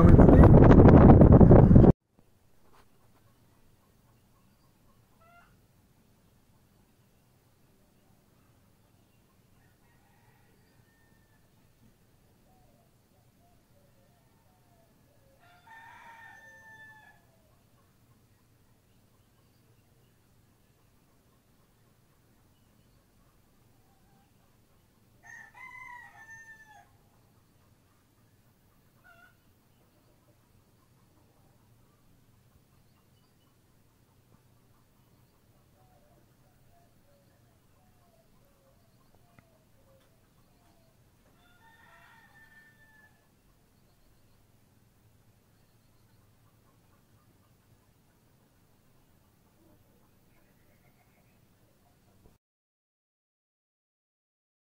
আমি